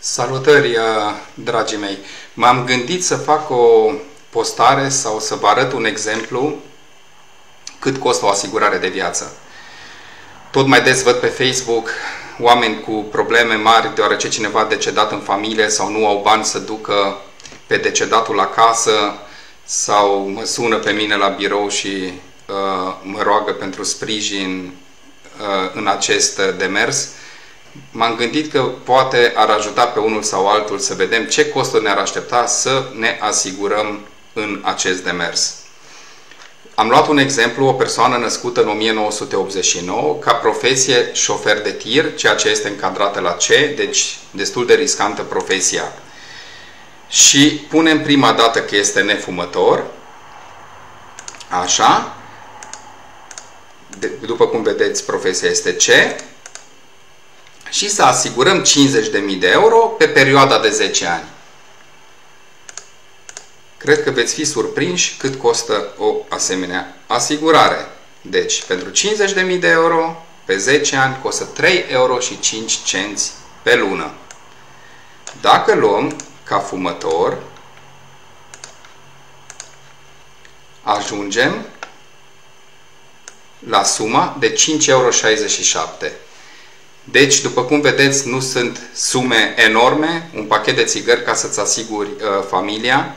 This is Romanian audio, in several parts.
Salutări, uh, dragii mei! M-am gândit să fac o postare sau să vă arăt un exemplu cât costă o asigurare de viață. Tot mai des văd pe Facebook oameni cu probleme mari deoarece cineva a decedat în familie sau nu au bani să ducă pe decedatul acasă sau mă sună pe mine la birou și uh, mă roagă pentru sprijin uh, în acest demers m-am gândit că poate ar ajuta pe unul sau altul să vedem ce costuri ne-ar aștepta să ne asigurăm în acest demers. Am luat un exemplu, o persoană născută în 1989, ca profesie șofer de tir, ceea ce este încadrată la C, deci destul de riscantă profesia. Și punem prima dată că este nefumător, așa, după cum vedeți, profesia este C, și să asigurăm 50.000 de euro pe perioada de 10 ani. Cred că veți fi surprinși cât costă o asemenea asigurare. Deci, pentru 50.000 de euro, pe 10 ani, costă 3 euro și 5 cenți pe lună. Dacă luăm ca fumător, ajungem la suma de 5,67 euro. Deci, după cum vedeți, nu sunt sume enorme, un pachet de țigări ca să-ți asiguri uh, familia.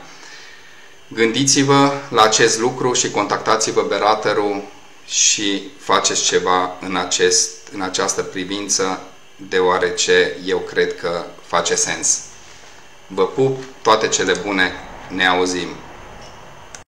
Gândiți-vă la acest lucru și contactați-vă beraterul și faceți ceva în, acest, în această privință, deoarece eu cred că face sens. Vă pup, toate cele bune, ne auzim!